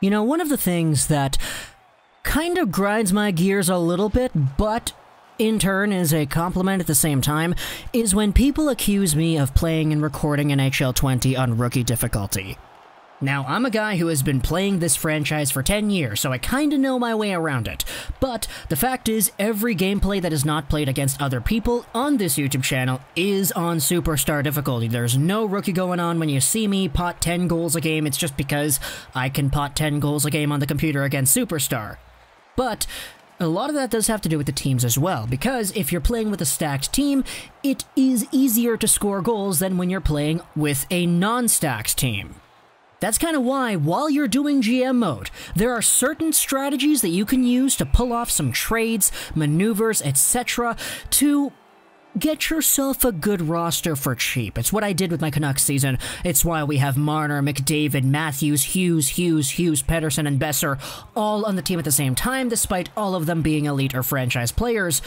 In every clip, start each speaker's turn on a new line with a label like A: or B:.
A: You know, one of the things that kind of grinds my gears a little bit, but in turn is a compliment at the same time, is when people accuse me of playing and recording NHL 20 on rookie difficulty. Now, I'm a guy who has been playing this franchise for 10 years, so I kinda know my way around it. But the fact is, every gameplay that is not played against other people on this YouTube channel is on Superstar difficulty. There's no rookie going on when you see me pot 10 goals a game, it's just because I can pot 10 goals a game on the computer against Superstar. But a lot of that does have to do with the teams as well, because if you're playing with a stacked team, it is easier to score goals than when you're playing with a non stacked team. That's kind of why, while you're doing GM mode, there are certain strategies that you can use to pull off some trades, maneuvers, etc. to get yourself a good roster for cheap. It's what I did with my Canucks season. It's why we have Marner, McDavid, Matthews, Hughes, Hughes, Hughes, Pettersson, and Boeser all on the team at the same time, despite all of them being elite or franchise players.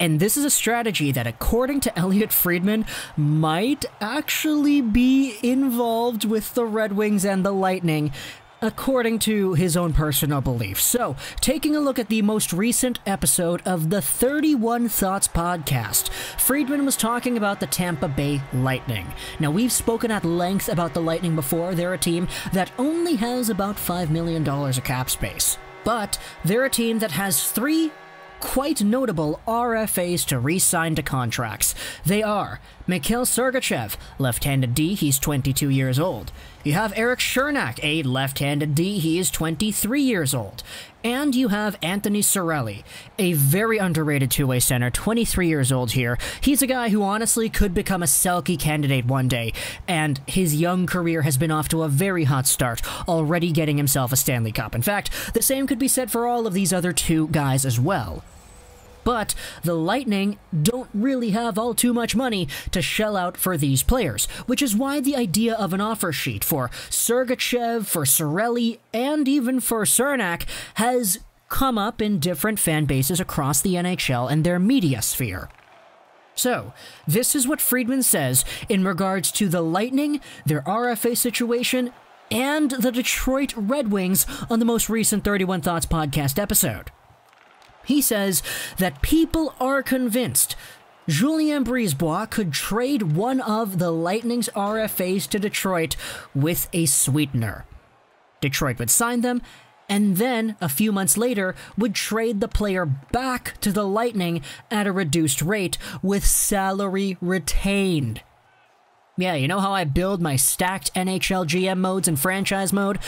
A: And this is a strategy that, according to Elliotte Friedman, might actually be involved with the Red Wings and the Lightning, according to his own personal beliefs. So, taking a look at the most recent episode of the 31 Thoughts podcast, Friedman was talking about the Tampa Bay Lightning. Now, we've spoken at length about the Lightning before. They're a team that only has about $5 million of cap space. But they're a team that has three quite notable RFAs to re-sign to contracts. They are Mikhail Sergachev, left-handed D, he's 22 years old. You have Erik Cernak, a left-handed D, he is 23 years old. And you have Anthony Cirelli, a very underrated two-way center, 23 years old here. He's a guy who honestly could become a Selke candidate one day, and his young career has been off to a very hot start, already getting himself a Stanley Cup. In fact, the same could be said for all of these other two guys as well. But the Lightning don't really have all too much money to shell out for these players, which is why the idea of an offer sheet for Sergachev, for Cirelli, and even for Cernak has come up in different fan bases across the NHL and their media sphere. So, this is what Friedman says in regards to the Lightning, their RFA situation, and the Detroit Red Wings on the most recent 31 Thoughts podcast episode. He says that people are convinced Julien Brisebois could trade one of the Lightning's RFAs to Detroit with a sweetener. Detroit would sign them, and then, a few months later, would trade the player back to the Lightning at a reduced rate with salary retained. Yeah, you know how I build my stacked NHL GM modes and franchise mode?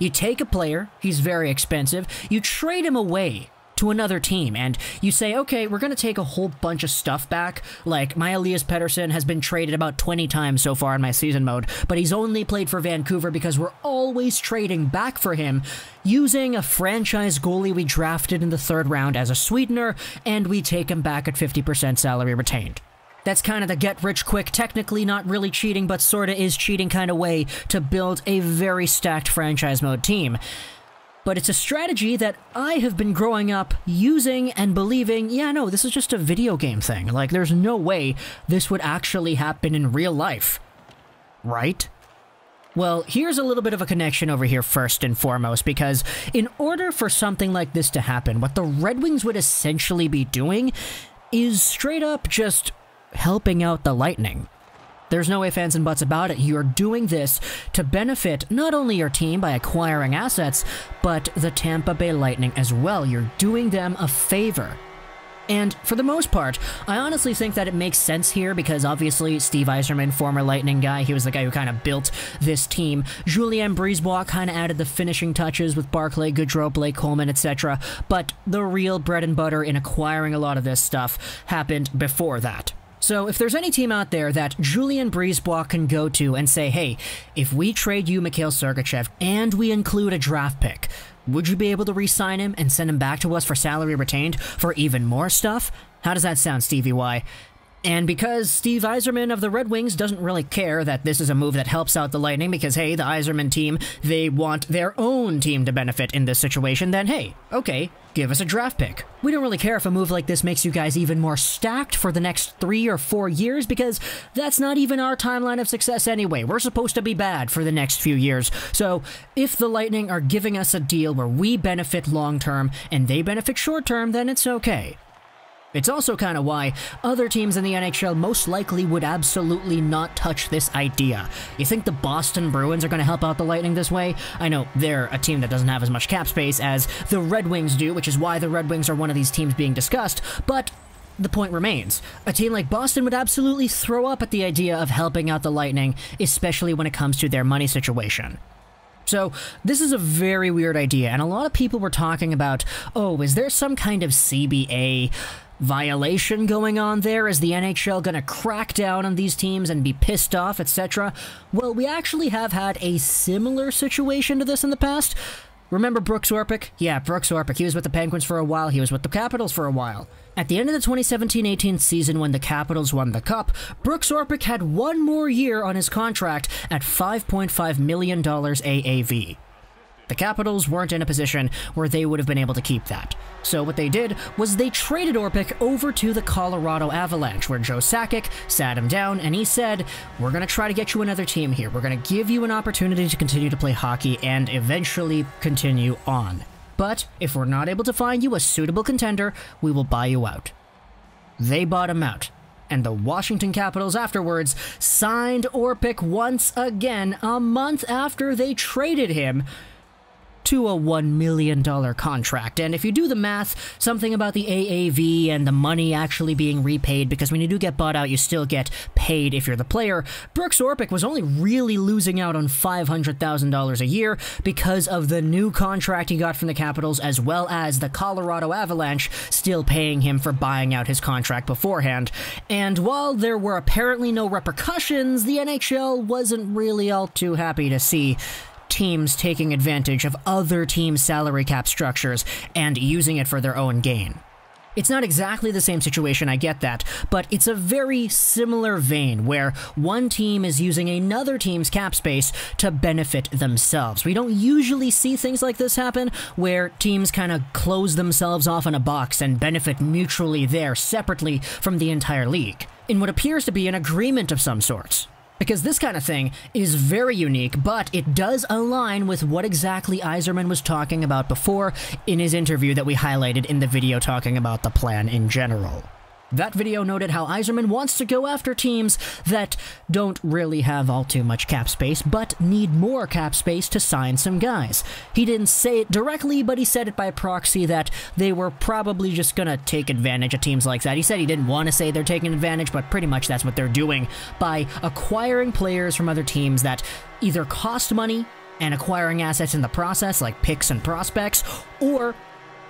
A: You take a player, he's very expensive, you trade him away to another team and you say, okay, we're going to take a whole bunch of stuff back. Like, my Elias Pettersson has been traded about 20 times so far in my season mode, but he's only played for Vancouver because we're always trading back for him using a franchise goalie we drafted in the third round as a sweetener, and we take him back at 50% salary retained. That's kind of the get rich quick, technically not really cheating, but sorta is cheating kind of way to build a very stacked franchise mode team but it's a strategy that I have been growing up using and believing, yeah, no, this is just a video game thing. Like, there's no way this would actually happen in real life. Right? Well, here's a little bit of a connection over here first and foremost, because in order for something like this to happen, what the Red Wings would essentially be doing is straight up just helping out the Lightning. There's no ifs, ands, and buts about it. You're doing this to benefit not only your team by acquiring assets, but the Tampa Bay Lightning as well. You're doing them a favor. And for the most part, I honestly think that it makes sense here because obviously Steve Yzerman, former Lightning guy, he was the guy who kind of built this team. Julien Brisebois kind of added the finishing touches with Barclay, Goodrow, Blake Coleman, etc. But the real bread and butter in acquiring a lot of this stuff happened before that. So if there's any team out there that Julien Brisebois can go to and say, hey, if we trade you Mikhail Sergachev and we include a draft pick, would you be able to re-sign him and send him back to us for salary retained for even more stuff? How does that sound, Stevie Y? And because Steve Yzerman of the Red Wings doesn't really care that this is a move that helps out the Lightning, because hey, the Yzerman team, they want their own team to benefit in this situation, then hey, okay, give us a draft pick. We don't really care if a move like this makes you guys even more stacked for the next three or four years, because that's not even our timeline of success anyway. We're supposed to be bad for the next few years. So if the Lightning are giving us a deal where we benefit long term and they benefit short term, then it's okay. It's also kind of why other teams in the NHL most likely would absolutely not touch this idea. You think the Boston Bruins are going to help out the Lightning this way? I know they're a team that doesn't have as much cap space as the Red Wings do, which is why the Red Wings are one of these teams being discussed, but the point remains. A team like Boston would absolutely throw up at the idea of helping out the Lightning, especially when it comes to their money situation. So, this is a very weird idea, and a lot of people were talking about oh, is there some kind of CBA violation going on there? Is the NHL going to crack down on these teams and be pissed off, etc.? Well, we actually have had a similar situation to this in the past. Remember Brooks Orpik? Yeah, Brooks Orpik. He was with the Penguins for a while, he was with the Capitals for a while. At the end of the 2017-18 season when the Capitals won the Cup, Brooks Orpik had one more year on his contract at $5.5 million AAV. The Capitals weren't in a position where they would have been able to keep that. So what they did was they traded Orpik over to the Colorado Avalanche, where Joe Sakic sat him down and he said, We're going to try to get you another team here. We're going to give you an opportunity to continue to play hockey and eventually continue on. But if we're not able to find you a suitable contender, we will buy you out. They bought him out and the Washington Capitals afterwards signed Orpik once again a month after they traded him to a $1 million contract. And if you do the math, something about the AAV and the money actually being repaid, because when you do get bought out, you still get paid if you're the player, Brooks Orpik was only really losing out on $500,000 a year because of the new contract he got from the Capitals, as well as the Colorado Avalanche still paying him for buying out his contract beforehand. And while there were apparently no repercussions, the NHL wasn't really all too happy to see teams taking advantage of other teams' salary cap structures and using it for their own gain. It's not exactly the same situation, I get that, but it's a very similar vein where one team is using another team's cap space to benefit themselves. We don't usually see things like this happen where teams kind of close themselves off in a box and benefit mutually there separately from the entire league, in what appears to be an agreement of some sorts. Because this kind of thing is very unique, but it does align with what exactly Yzerman was talking about before in his interview that we highlighted in the video talking about the plan in general. That video noted how Yzerman wants to go after teams that don't really have all too much cap space, but need more cap space to sign some guys. He didn't say it directly, but he said it by proxy that they were probably just gonna take advantage of teams like that. He said he didn't want to say they're taking advantage, but pretty much that's what they're doing by acquiring players from other teams that either cost money and acquiring assets in the process, like picks and prospects, or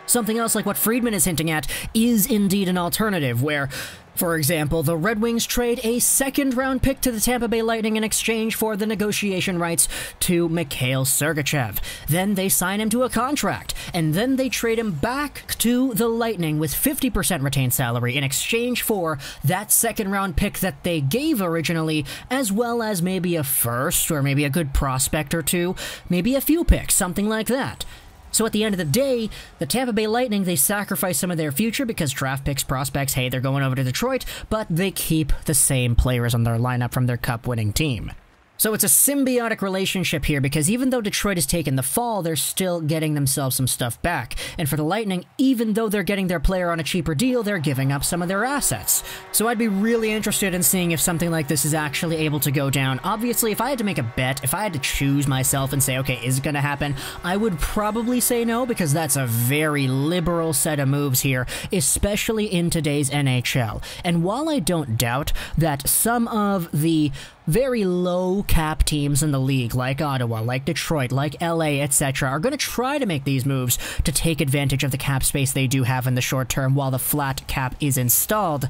A: Something else like what Friedman is hinting at is indeed an alternative, where, for example, the Red Wings trade a second round pick to the Tampa Bay Lightning in exchange for the negotiation rights to Mikhail Sergachev. Then they sign him to a contract, and then they trade him back to the Lightning with 50% retained salary in exchange for that second round pick that they gave originally, as well as maybe a first or maybe a good prospect or two, maybe a few picks, something like that. So at the end of the day, the Tampa Bay Lightning, they sacrifice some of their future because draft picks, prospects, hey, they're going over to Detroit, but they keep the same players on their lineup from their cup winning team. So it's a symbiotic relationship here because even though Detroit has taken the fall, they're still getting themselves some stuff back. And for the Lightning, even though they're getting their player on a cheaper deal, they're giving up some of their assets. So I'd be really interested in seeing if something like this is actually able to go down. Obviously, if I had to make a bet, if I had to choose myself and say, okay, is it going to happen? I would probably say no because that's a very liberal set of moves here, especially in today's NHL. And while I don't doubt that some of the very low cap teams in the league, like Ottawa, like Detroit, like LA, etc., are going to try to make these moves to take advantage of the cap space they do have in the short term while the flat cap is installed.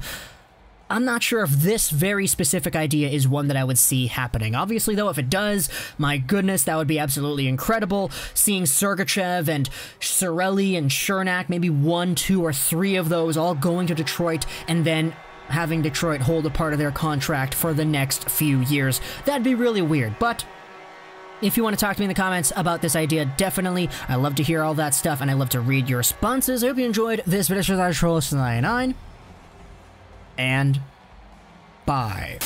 A: I'm not sure if this very specific idea is one that I would see happening. Obviously, though, if it does, my goodness, that would be absolutely incredible. Seeing Sergachev and Cirelli and Cernak, maybe one, two, or three of those all going to Detroit, and then having Detroit hold a part of their contract for the next few years. That'd be really weird, but if you want to talk to me in the comments about this idea, definitely. I love to hear all that stuff, and I love to read your responses. I hope you enjoyed this video. Troll99, and bye.